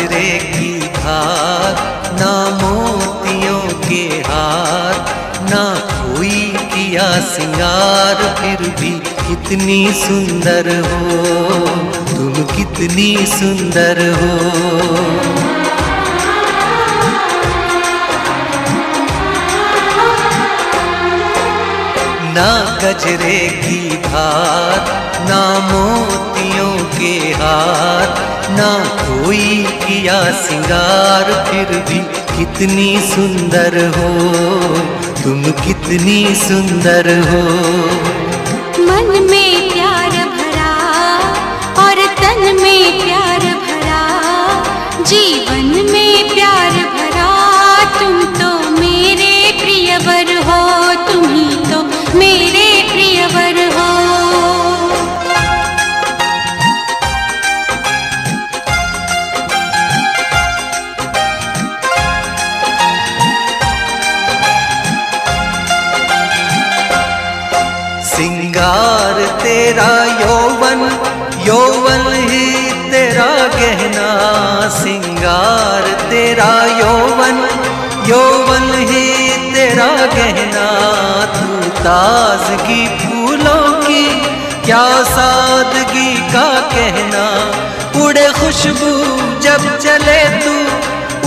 गजरे की धार, ना मोतियों के हार, ना कोई किया सिंगार, फिर भी कितनी सुंदर हो, तुम कितनी सुंदर हो। ना गजरे की धार, ना मोतियों के हाथ ना कोई किया सिंगार फिर भी कितनी सुंदर हो। तुम कितनी सुंदर हो। तेरा यौवन यौवन ही तेरा गहना, सिंगार तेरा यौवन यौवन ही तेरा गहना तू ताजगी फूलों की, क्या सादगी का कहना। उड़े खुशबू जब चले तू,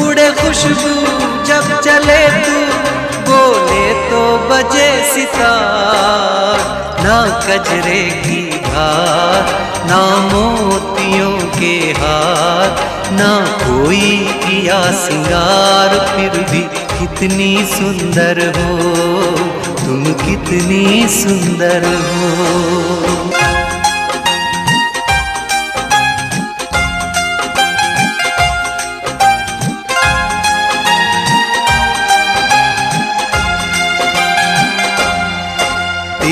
उड़े खुशबू जब चले तू, बोले तो बजे सितार। ना कजरे की हार ना मोतियों के हार ना कोई किया सिंगार, फिर भी कितनी सुंदर हो, तुम कितनी सुंदर हो।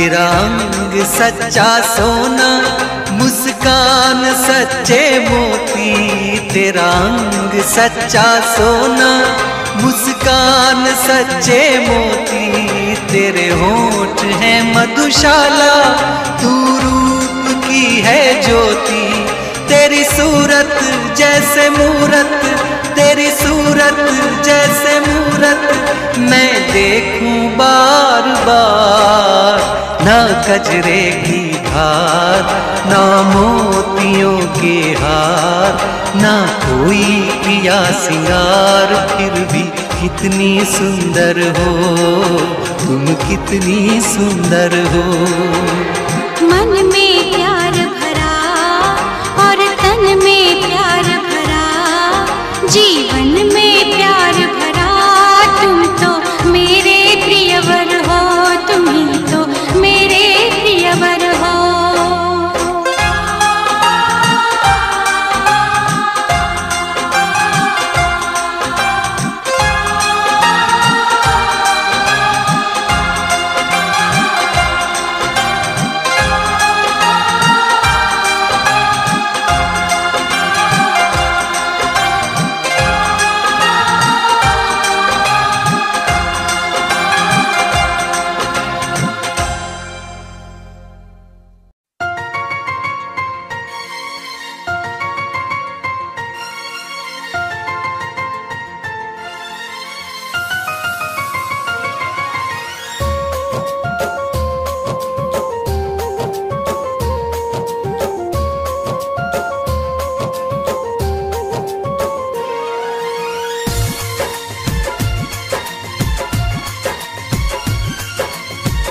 तेरा अंग सच्चा सोना, मुस्कान सच्चे मोती, तेरा अंग सच्चा सोना, मुस्कान सच्चे मोती, तेरे होठ हैं मधुशाला तू रूप की है ज्योति, तेरी सूरत जैसे मूरत, तेरी सूरत जैसे मूरत, मैं देखूँ बार बार ना कजरे की हार ना मोतियों के हार, ना कोई पिया सिंगार, फिर भी कितनी सुंदर हो, तुम कितनी सुंदर हो। मन में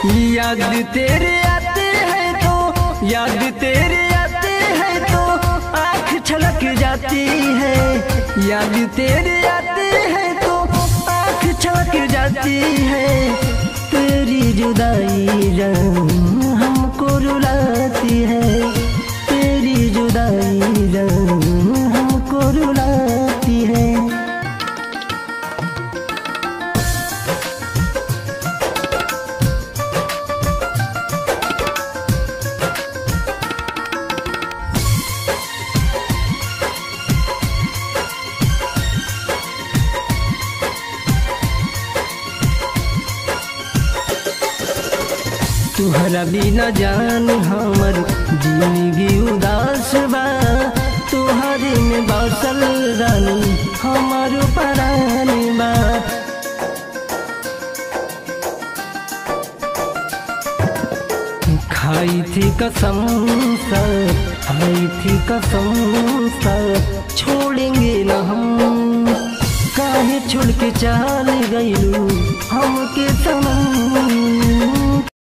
याद तेरे आते हैं तो याद तेरे आते हैं तो आँख छलक जाती है। याद तेरे आते हैं तो आँख छलक जाती है। तेरी जुदाई जान हमको रुलाती है। तुहरा बिना जान हमर, ज़िंदगी उदास बा। तुहरे में बसल रानी हमार परान बा। खाई थी कसम सर खाई थी कसम सर छोड़ेंगे न हम। काहे छोड़ के चल गई हमके सनम